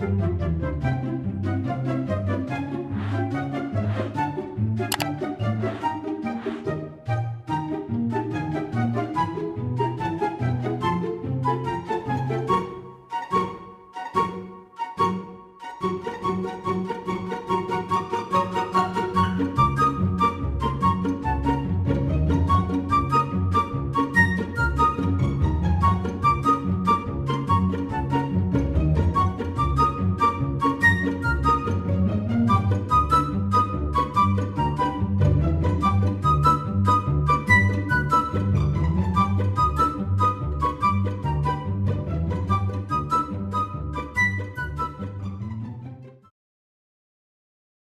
Música